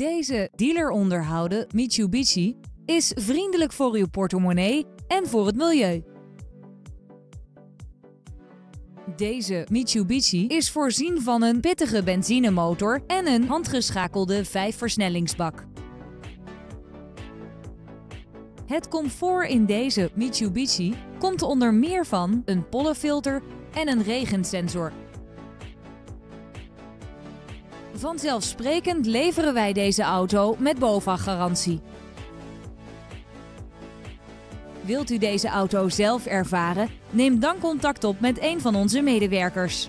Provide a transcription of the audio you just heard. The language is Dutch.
Deze dealer onderhouden Mitsubishi is vriendelijk voor uw portemonnee en voor het milieu. Deze Mitsubishi is voorzien van een pittige benzinemotor en een handgeschakelde 5-versnellingsbak. Het comfort in deze Mitsubishi komt onder meer van een pollenfilter en een regensensor. Vanzelfsprekend leveren wij deze auto met BOVAG-garantie. Wilt u deze auto zelf ervaren? Neem dan contact op met een van onze medewerkers.